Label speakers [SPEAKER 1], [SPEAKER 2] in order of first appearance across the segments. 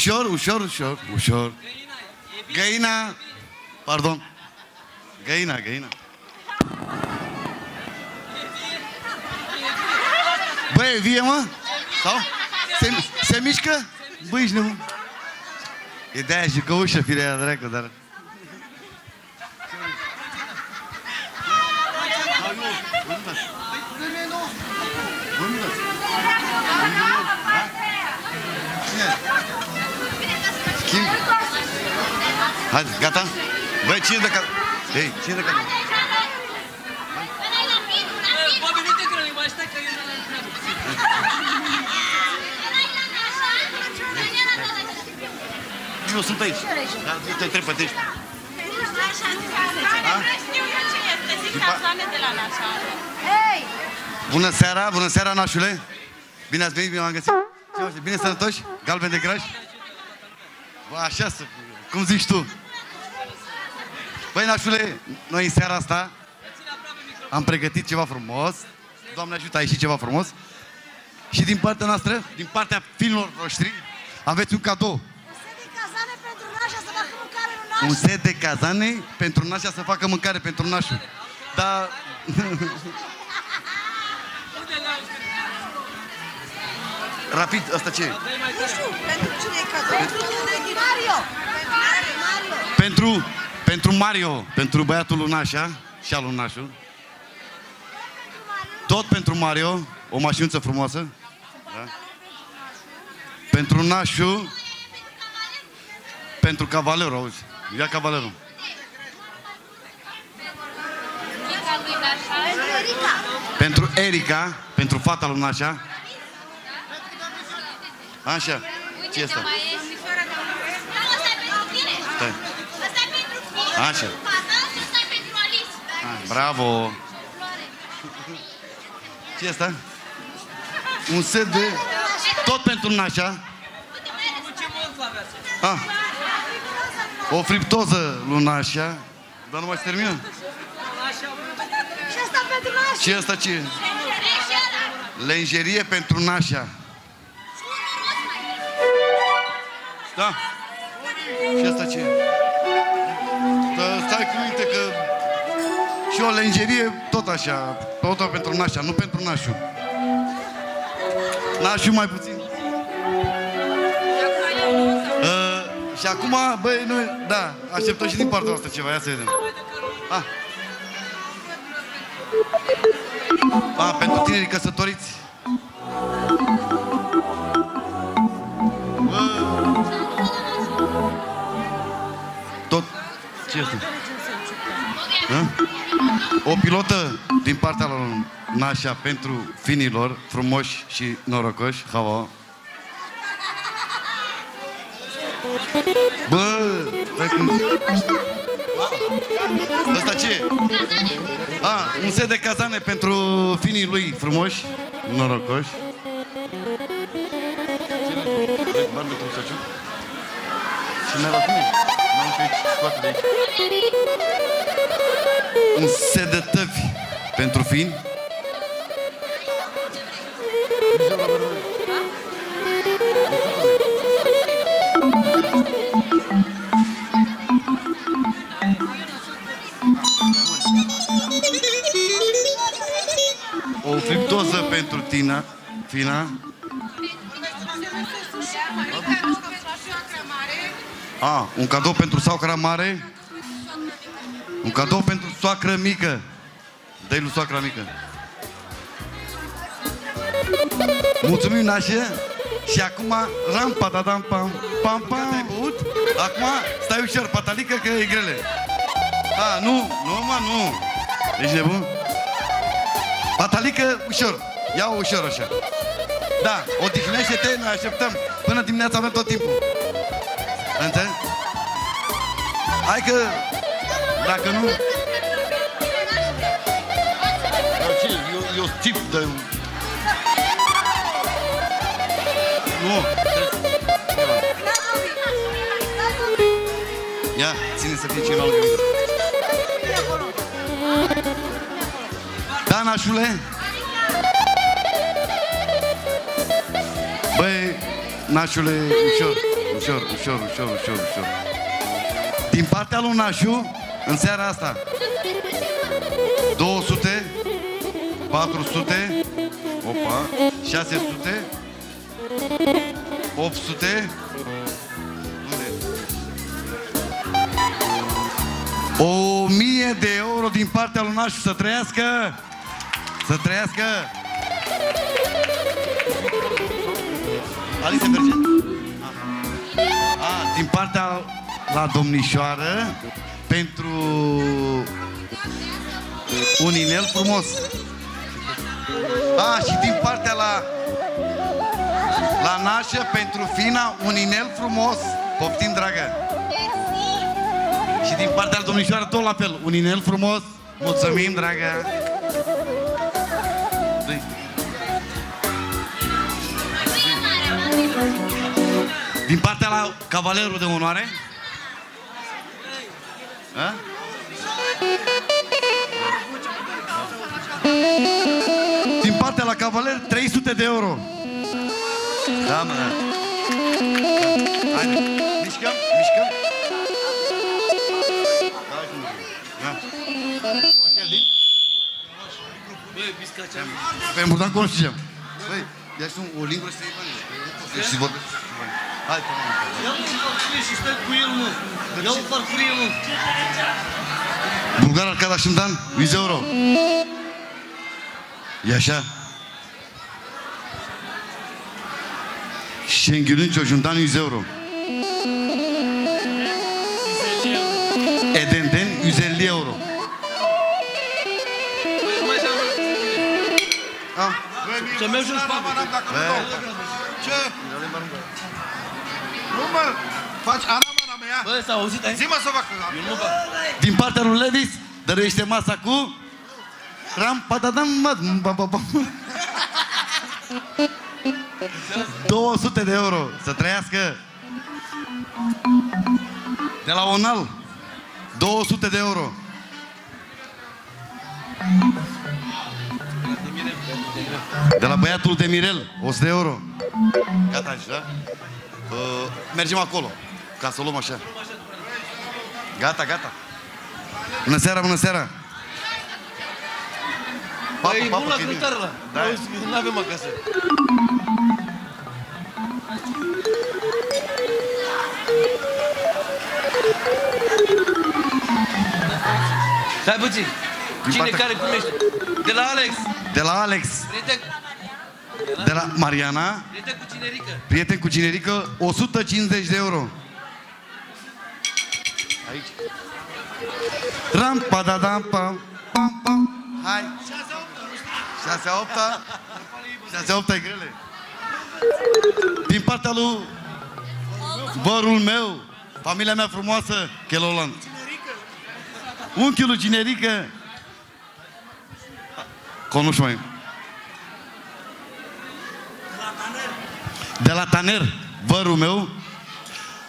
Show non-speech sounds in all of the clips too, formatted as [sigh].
[SPEAKER 1] Ușor, ușor, ușor, ușor. Găina, pardon. Găina, găina. Băi, e vie, mă? Sau? Se, se mișcă? Băi, ești nebun. E de-aia jucă ușă, firea dracu, dar... Schimb. Haide, gata? Băi, cine de ca... Ei, cine de ca...
[SPEAKER 2] Bobby, nu te grăbi, mai stai că eu nu am treabă.
[SPEAKER 1] Eu sunt aici. Da, tu te întreb pe tine.
[SPEAKER 3] Știu eu ce este, zic calzoane de la Nașa.
[SPEAKER 1] Bună seara, bună seara, nașule. Bine ați venit, bine m-am găsit. Ce faceți? Bine sănătoși? Galben de graș? Bă, așa să... Cum zici tu? Băi, nașule, noi în seara asta am pregătit ceva frumos. Doamne ajută, a ieșit ceva frumos. Și din partea noastră, din partea filmilor noștri, aveți un cadou.
[SPEAKER 4] Cazane pentru nașa să facă mâncare în naș.
[SPEAKER 1] Un set de cazane pentru nașa să facă mâncare pentru nașul. Dar... [laughs] Rapid, asta ce e?
[SPEAKER 4] Nu știu, pentru cine e cadou? Pentru Mario. Mario.
[SPEAKER 1] Pentru, pentru Mario, pentru băiatul Lunașa și al Lunașul. Tot pentru Mario, o mașinuță frumoasă. Da? Pentru Nașu, pentru Cavalerul, auzi. Ia Cavalerul.
[SPEAKER 4] Pentru Erica.
[SPEAKER 1] Pentru Erica, pentru fata lui Nașa. Așa. Ce este? Așa. Ah, bravo. Ce este? Un set de... Tot pentru Nașa.
[SPEAKER 2] Cu ce mont aveați?
[SPEAKER 1] Ah. O friptoză lui Nașa. Dar nu mai se termină?
[SPEAKER 4] Și asta pentru naș.
[SPEAKER 1] Ce asta ce? e? Lenjerie pentru Nașa. Da. Da, stai cu minte că și o lenjerie tot așa, tot pentru nașa, nu pentru nașul. Nașul mai puțin. Uh, și acum, băi, noi, da, așteptăm și din partea asta ceva, ia să vedem. Ah. Ah, pentru tinerii căsătoriți. Tot. Ce este? Da? O pilotă din partea lui Nașa pentru finilor frumoși și norocoși. Hava. Bă, stai cum... Asta ce e? A, un set de cazane pentru finii lui frumoși, norocoși. Barbecue să Și ne răcune. N-am și aici, scoate de aici. Un set de tăvi pentru fini. O friptoză pentru tine, Fina. A, un cadou pentru soacra mare. Un cadou pentru soacră mică. Dă-i lui soacra mică. Mulțumim, nașe. Și acum, rampa, da, dam, pam, pam, pam. Ai băut? Acum, stai ușor, patalică, că e grele. A, nu, nu, mă, nu. Ești nebun? Patalică, ușor. Ia-o ușor așa. Da, odihnește-te, noi așteptăm. Până dimineața avem tot timpul. Înțeleg? Hai că, dacă nu... Dar ce? Eu, eu tip de... Nu. Ia, ține să fie ceva lângă mine. Da, nașule? Băi, nașule, ușor, ușor, ușor, ușor, ușor, ușor. Din partea lui Nașu, în seara asta, 200, 400, opa, 600, 800, unde? O mie de euro din partea lui Nașu să trăiască! Să trăiască! Alice merge? A, din partea la domnișoară pentru un inel frumos. A, și din partea la la nașă pentru fina un inel frumos. Poftim, dragă. Și din partea la domnișoară tot la fel, un inel frumos. Mulțumim, dragă. Din partea la cavalerul de onoare? A? Din partea la cavaler, 300 de euro. Da, mă. Haide, mișcăm, mișcăm. Da. Ok, din?
[SPEAKER 2] Băi, biscacea.
[SPEAKER 1] Pe important conștiem. Băi, ia și o lingură să te iei Și vorbesc. Hai, te
[SPEAKER 2] Ia un farfurie și stai cu el, mă. Ia un farfurie, mă.
[SPEAKER 1] Bulgar Arcada Şimdan 100 euro. Yaşa. Şengül'ün çocuğundan 100 euro. Eden'den 150 euro.
[SPEAKER 2] Băi, mai dau
[SPEAKER 1] Ah.
[SPEAKER 5] Nu mă, faci anamana mea.
[SPEAKER 2] Băi, s-a auzit aici?
[SPEAKER 5] Zi-mă să fac.
[SPEAKER 2] Eu nu fac.
[SPEAKER 1] Din partea lui Levis, dăruiește masa cu... Ram, patadam, mă, bam, bam, bam. 200 de euro, să trăiască. De la Onal, 200 de euro. De la băiatul de Mirel, 100 de euro. Gata aici, da? Uh, mergem acolo, ca să o luăm așa. Gata, gata. Bună seara, bună seara. Papă,
[SPEAKER 2] Băi, e
[SPEAKER 1] papă,
[SPEAKER 2] bun la
[SPEAKER 1] că e bine.
[SPEAKER 2] cântar ăla.
[SPEAKER 1] Da.
[SPEAKER 2] Auzi, Nu avem acasă. Stai puțin.
[SPEAKER 1] Din
[SPEAKER 2] Cine
[SPEAKER 1] partea-
[SPEAKER 2] care primește? De la Alex.
[SPEAKER 1] De la Alex,
[SPEAKER 2] Prieten,
[SPEAKER 1] de la Mariana,
[SPEAKER 2] prieten cu cinerică.
[SPEAKER 1] prieten cu cinerică, 150 de euro. Aici. Ram, pa, da, da, pam, pam, pam. Hai. 6 8 6 8 e grele. Din partea lui vărul meu, familia mea frumoasă, Chelolan. Unchiul lui Cinerică. Conuș mai. De la Taner, vărul meu,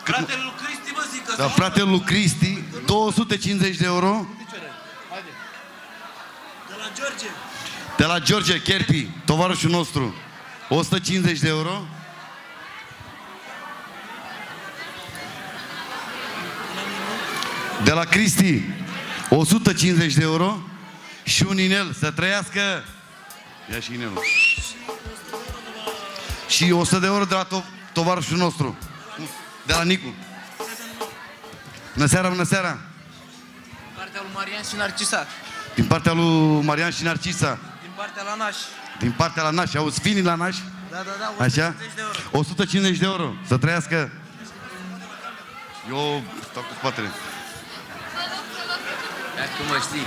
[SPEAKER 2] Fratele lui Cristi, mă zic că
[SPEAKER 1] da, fratele lui Cristi, 250 de euro.
[SPEAKER 2] De la George.
[SPEAKER 1] De la George Kerpi, tovarășul nostru, 150 de euro. De la Cristi, 150 de euro. Și un inel, să trăiască. Ia și inelul. Și 100 de euro de la to- tovarășul nostru. De la Nicu. Bună seara, bună seara.
[SPEAKER 6] Partea lui Marian și Narcisa.
[SPEAKER 1] Din partea lui Marian și Narcisa.
[SPEAKER 6] Din partea la Naș.
[SPEAKER 1] Din partea la Naș. Auzi, finii la Naș?
[SPEAKER 6] Da, da, da,
[SPEAKER 1] Așa?
[SPEAKER 6] 150 de euro.
[SPEAKER 1] 150 de euro. Să trăiască. Eu stau cu spatele.
[SPEAKER 6] Dacă mă știi.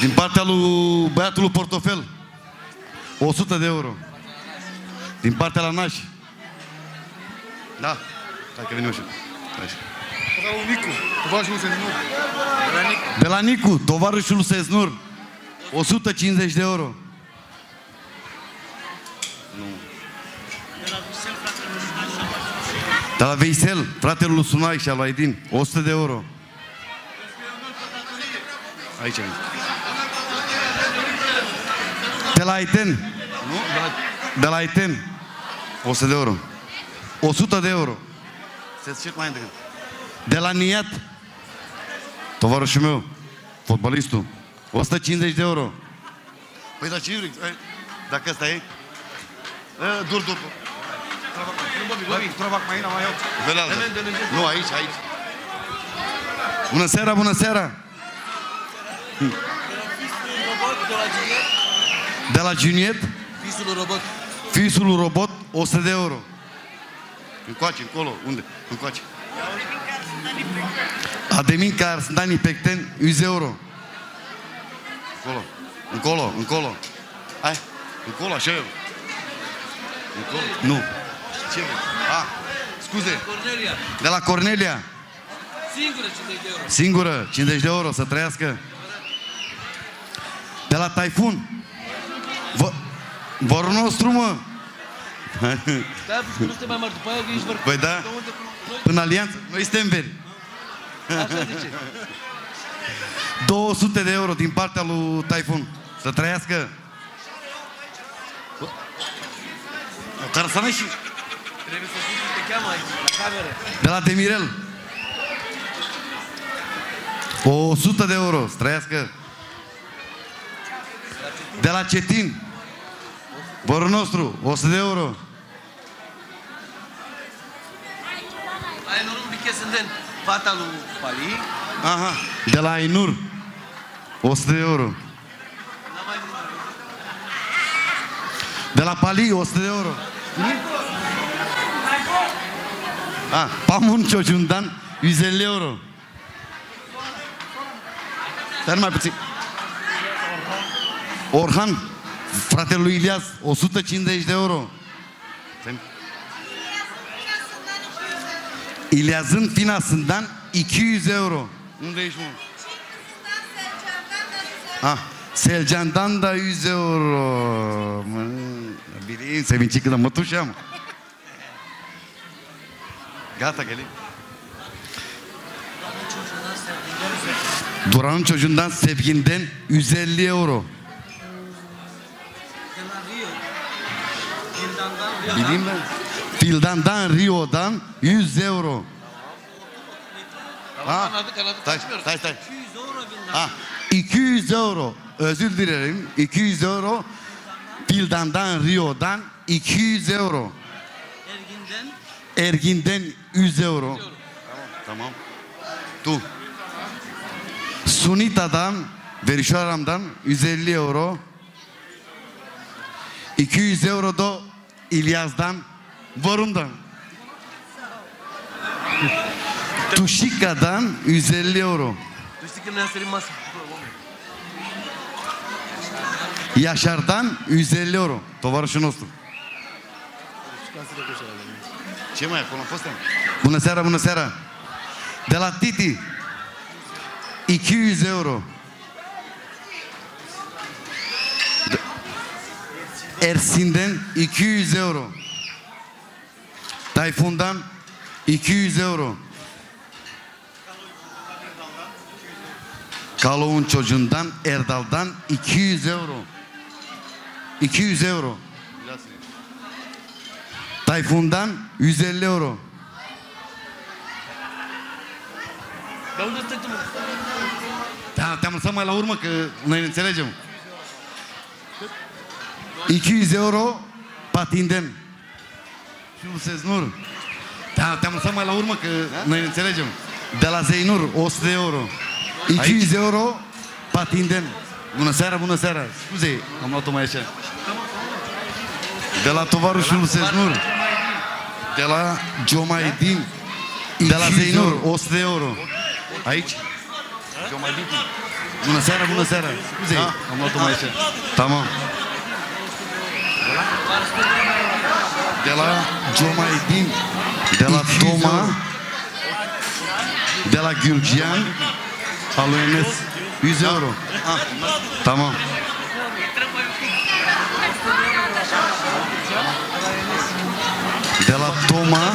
[SPEAKER 1] Din partea lui băiatul lui Portofel. 100 de euro. Din partea la Naș. Da. Hai că venim așa. Așa.
[SPEAKER 5] Da, un Nicu, tu faci un sentinut.
[SPEAKER 1] De la Nicu, tovarășul Seznur. 150 de euro. Nu. De la Veisel, fratele lui Sunai și al lui Aidin, 100 de euro. Aici, aici. De la Aiten. Nu? De la, de la Aiten. 100 de euro. 100 de euro. Te zic mai îndemn. De la Niat, tovarășul meu, fotbalistul, 150 de euro. Păi dar ce vrei? Hai, Dacă ăsta e? E, Dur, dur, dur. Băi, Trovac mai ina, mai eu. Veleală. Nu, aici, aici. Bună seara, bună seara! De la Juniet,
[SPEAKER 6] Fisul robot.
[SPEAKER 1] Fisul lui robot, 100 de euro. Încoace, încolo, unde? Încoace. Ademin Carsdani Pecten, 100 euro. Încolo, încolo, încolo. Hai, încolo, așa eu. Încolo, nu. Ce vrei? Ah, scuze,
[SPEAKER 2] Cornelia,
[SPEAKER 1] de la Cornelia.
[SPEAKER 2] singură 50 de euro.
[SPEAKER 1] Singură, 50 de euro, să trăiască. De la Taifun. Vă, vorul nostru, mă.
[SPEAKER 2] Da, pentru că nu suntem mai mari. După aia ești vărcut.
[SPEAKER 1] Păi da.
[SPEAKER 2] Pe unde- Noi-
[SPEAKER 1] În alianță, noi suntem veri.
[SPEAKER 2] Așa zice.
[SPEAKER 1] 200 de euro din partea lui Taifun. Să trăiască. O care să și
[SPEAKER 2] Trebuie să spui cum te cheamă aici, la cameră.
[SPEAKER 1] de la Demirel. 100 de euro, să trăiască. De la Cetin. Vorul nostru, 100 de euro.
[SPEAKER 2] Ai noroc Miche Sânden, fata lui Pali.
[SPEAKER 1] Aha. De la Ainur. 100 de euro. De la Pali, 100 de euro. Ah, Pamun Ciociundan, 150 euro. Dar mai puțin. Orhan, fratele lui Ilias, 150 de euro. Ilias'ın Fina Sından 200 euro. Unde ești, mă? Ah, Selcan'dan da 100 euro. Mă, Bilin, sevincică de mătușa, mă. Gata, geli. Duran'ın çocuğundan Sevgin'den 150 euro. Bileyim ben. Fildan'dan Rio'dan 100 euro. Ha,
[SPEAKER 2] Anladık anladık. Kaçmıyoruz.
[SPEAKER 1] stai, stai.
[SPEAKER 2] 200 euro.
[SPEAKER 1] Ha, 200 euro. Özür dilerim. 200 euro. Fildan'dan Rio'dan 200 euro.
[SPEAKER 2] Ergin'den
[SPEAKER 1] Ergin'den 100 euro. Tamam. Tu. Sunita'dan, Verişaram'dan 150 euro. 200 euro da İlyas'dan, Vorum'dan. Tuşika'dan 150 euro. Yaşar'dan 150 euro. Tovarășul nostru. Ce mai acolo? Am fost. Bună seara, bună seara. De la Titi. 200 euro. Ersin'den 200 euro. Tayfun'dan 200 euro. Kalov'un çocuğundan Erdal'dan 200 euro. 200 euro. Tayfun'dan 150 euro. Te-am lăsat mai la urmă că noi ne înțelegem. 200 euro patinden. Și un Seznur. Da, te-am lăsat mai la urmă că noi ne înțelegem. De la Zeinur, 100 de euro. 200 euro patinden. Bună seara, bună seara. Scuze, am luat-o mai așa. De la tovarușul Seznur. De la Jomaidin. De la Zeinur, 100 de euro. Aici? Jomaidin. Bună seara, bună seara. Scuze, am luat-o mai așa. Tamam. De la Jomaidin. De la Toma. De la Gürcian. Al lui Enes. 100 euro. Ah, tamam. De la Toma.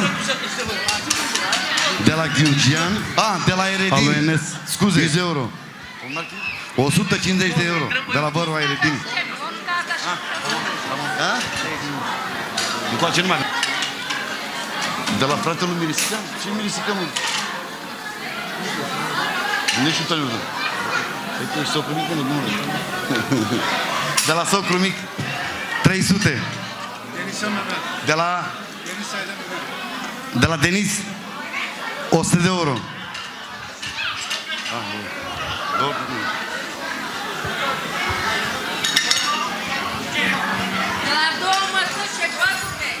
[SPEAKER 1] De la Gürcian. Ah, de la Eredin. Al lui Enes. Scuze. 100 euro. 150 de euro. De la Vărul Eredin. Da? Încoace numai. De la fratele lui Mirisica? Ce Mirisica, mă? Nu știu tăiul. Păi tu ești socru mic, nu, nu. De la socru mic, 300.
[SPEAKER 5] Denisa mea mea.
[SPEAKER 1] De la,
[SPEAKER 5] Denisa e de mea.
[SPEAKER 1] de la Denis, 100 de euro. Ah, nu. Două cu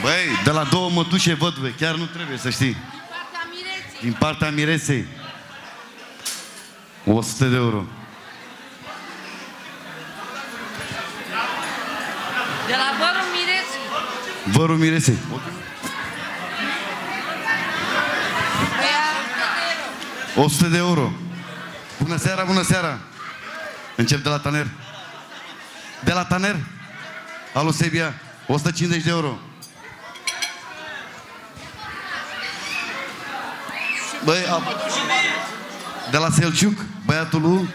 [SPEAKER 1] Băi, de la două mătușe văduve, chiar nu trebuie să știi.
[SPEAKER 7] partea mireții.
[SPEAKER 1] Din partea miresei. 100 de euro.
[SPEAKER 7] De la bărul mireții.
[SPEAKER 1] Vărul miresei.
[SPEAKER 7] Aia,
[SPEAKER 1] 100 de euro. Bună seara, bună seara. Încep de la Taner. De la Taner. Alu Sebia. 150 de euro. Băi, a... de la Selciuc, băiatul lui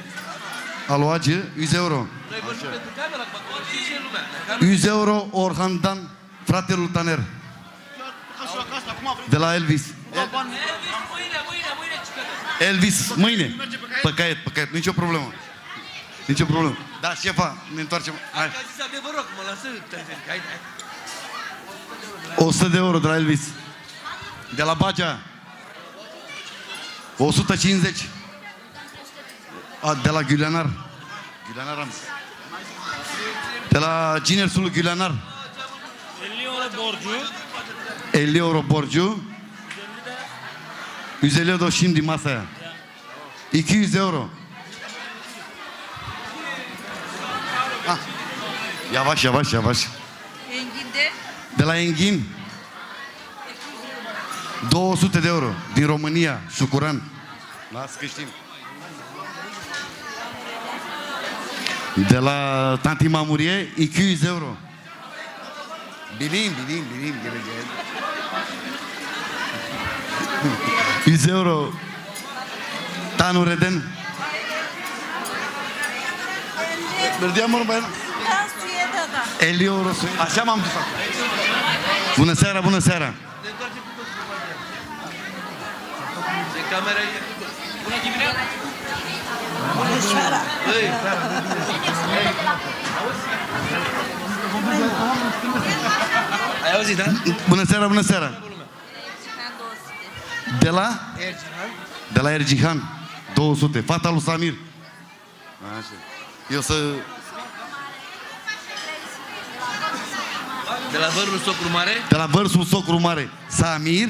[SPEAKER 1] Alu Age, 100 euro.
[SPEAKER 2] Noi vorbim pentru camera, acum, că zice lumea.
[SPEAKER 1] 100 euro Orhandan, fratele lui Taner. De la Elvis.
[SPEAKER 2] Elvis, mâine, mâine, mâine, cică
[SPEAKER 1] Elvis, mâine. Pe caiet, pe caiet, nicio problemă. Nicio problemă. Da, șefa, ne întoarcem. Hai.
[SPEAKER 2] Că a zis adevărul, mă lasă, hai, hai.
[SPEAKER 1] 100 de euro de la Elvis. De la Bagea. 150. A, de la Giulianar. Giulianar am zis. De la ginersul Giulianar.
[SPEAKER 8] Eliore Borgiu,
[SPEAKER 1] Elioro Borgiu. 100 euro şimdi masaya. 200 euro. Ah. Yavaş yavaş yavaş.
[SPEAKER 7] Enghinde,
[SPEAKER 1] De la Enghin 200 de euro din România, Șucuran. Las că știm. De la Tanti Mamurie, 200 euro. Bilim, bilim, bilim, geleceğiz. 100 euro. Tanu Reden. Verdeam mă, băiat.
[SPEAKER 4] Da, suie, da, da.
[SPEAKER 1] 50 euro. Așa m-am dus acum. Bună seara, bună seara.
[SPEAKER 2] Ne întoarcem cu toți cu Maria. De camera e cu toți. Bună dimineața! Băi, ai auzit, da?
[SPEAKER 1] Bună seara, bună seara.
[SPEAKER 7] Ercihan 200.
[SPEAKER 1] De la? De la Ergihan. 200. Fata lui Samir. Așa. Eu să...
[SPEAKER 2] De la vărul socru mare,
[SPEAKER 1] De la vărsul socru mare. Samir.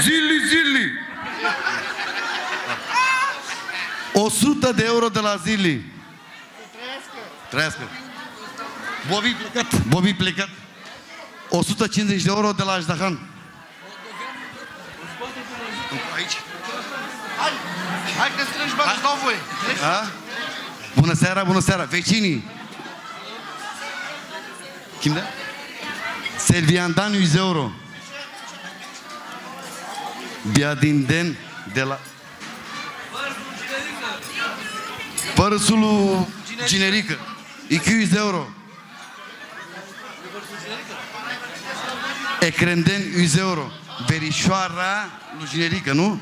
[SPEAKER 1] Zili, zili! 100 de euro de la Zili. Trăiască. Bobi plecat. Bobi plecat. 150 de euro de la Ajdahan. Aici.
[SPEAKER 5] Hai că strângi bani, îți dau voie.
[SPEAKER 1] A? Bună seara, bună seara. Vecinii. Kim de? Selvian Dan 100 euro. Biadinden de la... Părâsul Ginerică. 200 de euro. Ecrenden 100 euro. Verișoara lui Ginerică, nu?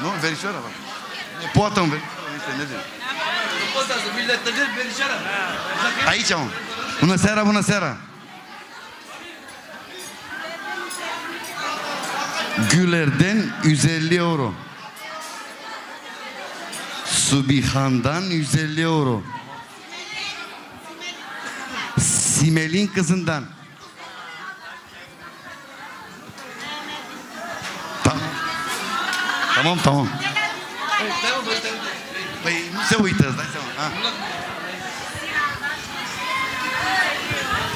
[SPEAKER 1] Nu? Verișoara, bă. Poate un verișoara, este nebun.
[SPEAKER 2] Nu poți să vii de tăgări verișoara.
[SPEAKER 1] Aici, mă. Bună seara. Güler'den 150 euro. Subihan'dan 150 euro. Simel'in kızından. Tamam. Tamam, tamam. Păi nu se uită, îți dai seama.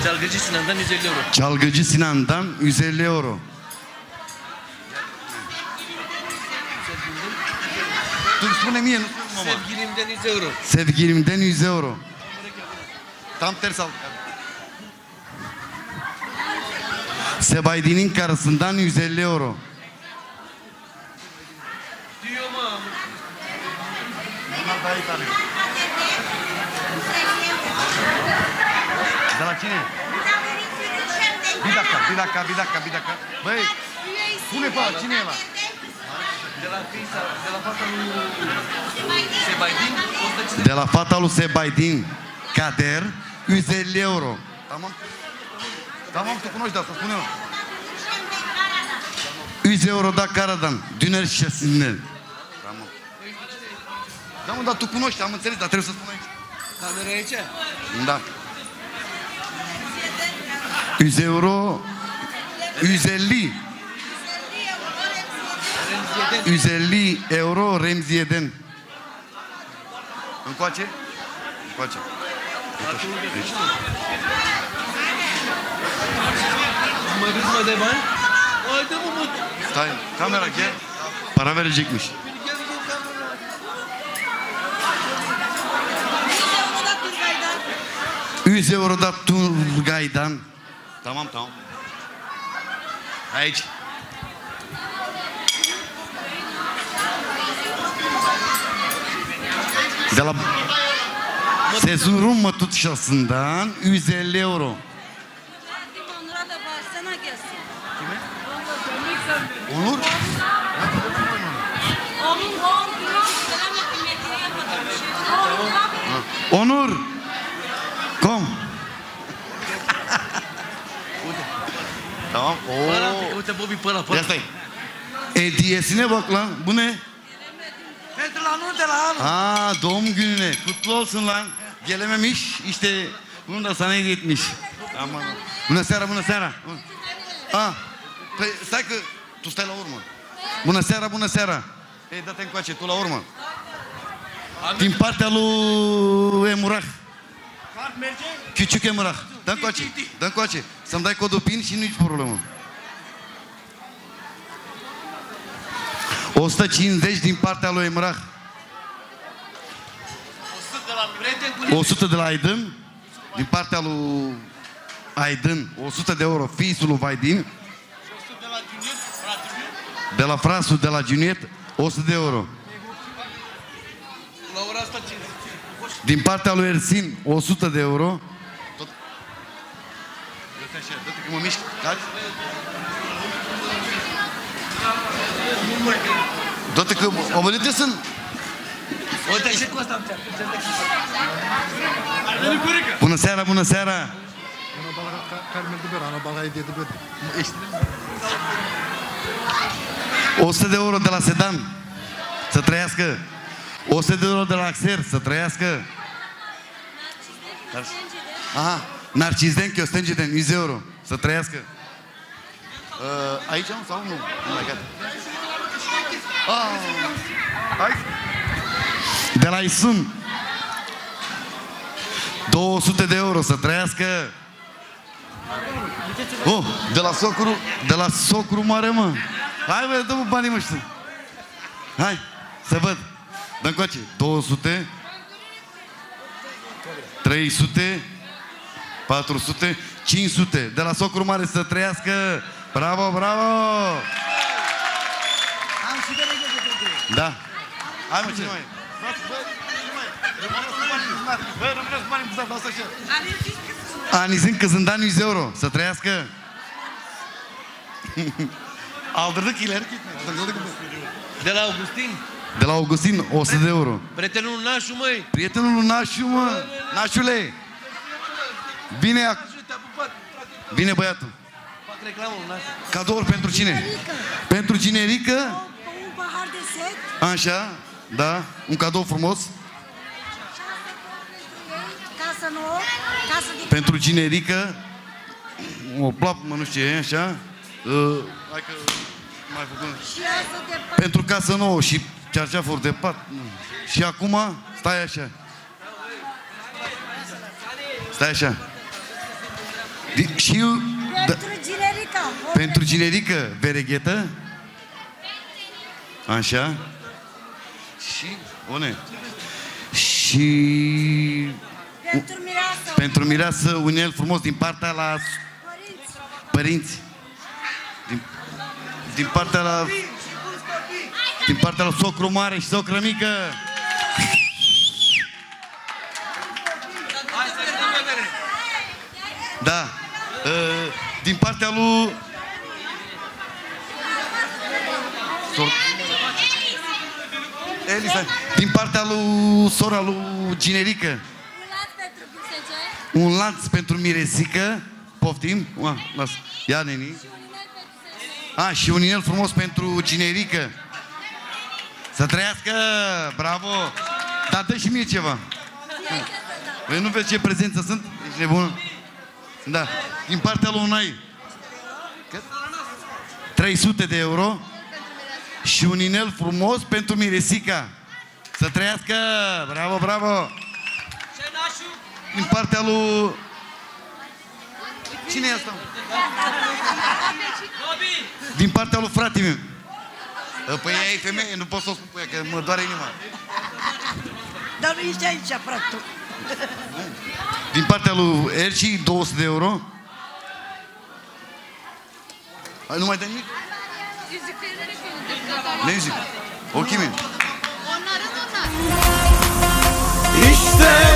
[SPEAKER 2] Çalgıcı Sinan'dan 150 euro.
[SPEAKER 1] Çalgıcı Sinan'dan 150 euro. Dur spune mie, nu spune mama.
[SPEAKER 2] Sevgilimden 100 euro.
[SPEAKER 1] Sevgilimden 100 euro. Tam ters al. Sebaydin'in karısından 150 euro.
[SPEAKER 2] Diyor mu?
[SPEAKER 1] Bunlar daha iyi tanıyor. Cine? Bir dakika, bir dakika, bir dakika, bir dakika. Băi, pune pe ăla, cine e ăla?
[SPEAKER 2] De la Crisa, de la fata lui Sebaidin, 150
[SPEAKER 1] De la fata lui Sebaidin Kader, 150 euro. Tamam? Tamam, tu cunoști de asta, spune eu. 100 euro da Caradan, Düner şişesinden. Tamam. Da, mă, dar tu cunoști, am înțeles, dar trebuie să spun aici.
[SPEAKER 2] Kamera aici?
[SPEAKER 1] Da. 100 euro, 150,
[SPEAKER 2] Remziye'den
[SPEAKER 1] 150 euro Remziye'den. Încoace? Încoace. Deci,
[SPEAKER 2] Mă vezi de bani? Haide mă, mă.
[SPEAKER 1] Stai, camera gel. Para verecekmiş. 100 euro da Turgay'dan. Tamam tamam. Haydi. Dela Sezon Roma tutuşasından 150 euro. Onur. Onur. Tamam.
[SPEAKER 2] Para,
[SPEAKER 1] Oo.
[SPEAKER 2] ăla, pe
[SPEAKER 1] Ya
[SPEAKER 2] ăla.
[SPEAKER 1] stai. Hediyesine bak lan. Bu ne?
[SPEAKER 5] De.
[SPEAKER 1] Ha doğum gününe. Kutlu olsun lan. Gelememiş. İşte bunu da sana hediye etmiş. Aman. Bună seara, bună seara. Ah, stai că tu stai la urmă. Bună seara, bună seara. Ei, dă-te încoace, tu la urmă. Din partea lui Emurah. Küçük Emurah. Dă încoace, dă încoace. Să-mi dai codul PIN și nici problemă. 150 din partea lui Emrah.
[SPEAKER 2] Prieten cu
[SPEAKER 1] 100 de la Aydın. Din partea lui Aydın. 100 de euro. Fisul lui Vaidin. De la frasul de la Juniet. 100 de euro.
[SPEAKER 2] La ora asta 50.
[SPEAKER 1] Din partea lui Ersin. 100 de euro. ще, да така мамишки.
[SPEAKER 2] Да така, ама ли те са...
[SPEAKER 1] Bună seara, bună seara!
[SPEAKER 5] Ana baga, de
[SPEAKER 1] euro de la Sedan. Să trăiască. O să de euro de la Axer. Să trăiască. Aha. Narcis Denche, 100 de 100 euro. Să trăiască. Uh, aici nu? Sau nu? Nu mai gata. Ah. Hai. De la Isun. 200 de euro. Să trăiască. Oh, de la socru, de la socru mare, mă. Hai, bă, dă-mă banii, mă, știu. Hai, să văd. dă încoace. 200, 300, 400, 500. De la socru mare să trăiască. Bravo, bravo!
[SPEAKER 5] Am și de regele de Bera.
[SPEAKER 1] Da. Hai, mă, cine mai e? Bă, cine mai e? Rămâneți cu banii în buzunar. Bă, rămâneți cu banii în buzunar, lasă așa. Anizin kızından 100 euro. Să trăiască. Aldırdık ileri gitmiyor. Aldırdık mı?
[SPEAKER 2] De la Augustin.
[SPEAKER 1] De la Augustin 100 de euro.
[SPEAKER 2] Prietenul nașu, măi.
[SPEAKER 1] Prietenul lui Nașu, mă. Nașule. Bine, ac-
[SPEAKER 2] Nașu, te-a pupat.
[SPEAKER 1] bine băiatul.
[SPEAKER 2] Fac reclamă, nașu.
[SPEAKER 1] Cadouri pentru cine? Pentru generică?
[SPEAKER 4] Un pahar de set,
[SPEAKER 1] Așa, da. Un cadou frumos.
[SPEAKER 4] casă nouă, casă de
[SPEAKER 1] Pentru generică. O plapă, nu știu ce e, așa. Uh, hai că mai făcut.
[SPEAKER 4] și asta de pat.
[SPEAKER 1] Pentru casă nouă și cearceafuri de pat. Nu. Și acum, stai așa. Stai așa. Di- și da,
[SPEAKER 4] Pentru generica.
[SPEAKER 1] pentru generică vereghetă. Așa. Și, bune. Și
[SPEAKER 4] Pentru mireasă.
[SPEAKER 1] pentru mireasă un el frumos din partea la
[SPEAKER 4] Părinți.
[SPEAKER 1] părinți. Din, din partea la din partea la socru mare și socră mică.
[SPEAKER 9] Hai să vedem vedere.
[SPEAKER 1] Da. Uh, din partea lui Sor... Elisa, din partea lui sora lui Ginerică.
[SPEAKER 10] Un las pentru gusece
[SPEAKER 1] Un lanț pentru miresică. Poftim? Ua, las. Ia, neni.
[SPEAKER 10] și un inel pentru sece.
[SPEAKER 1] A, și un inel frumos pentru Ginerică. Să trăiască! Bravo! Dar dă și mie ceva. Păi nu vezi ce prezență sunt? Ești nebun? Da. Din partea lui Unai. Cât? 300 de euro și un inel frumos pentru Miresica. Să trăiască! Bravo, bravo! Din partea lui... Cine e asta? Din partea lui frate meu. Păi ea e femeie, nu pot să o spun pe ea, că mă doare inima.
[SPEAKER 4] Dar nu ești aici, frate.
[SPEAKER 1] Din partea lui Erci, 200 de euro. Hai, nu mai dai nimic? Ne zic. Ok, mi.
[SPEAKER 2] İşte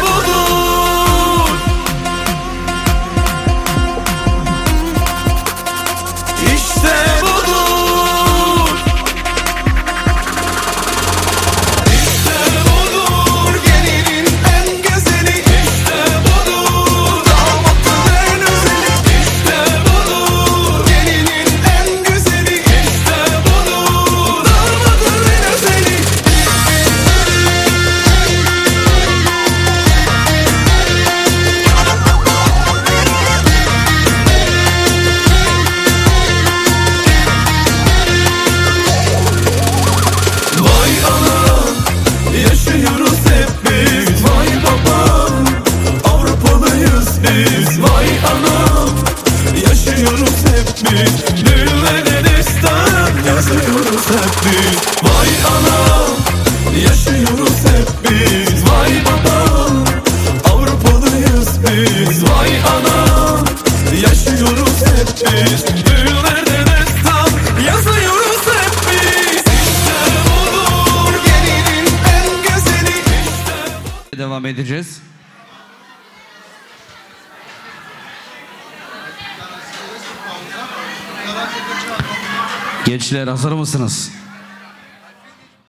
[SPEAKER 11] Gençler hazır mısınız?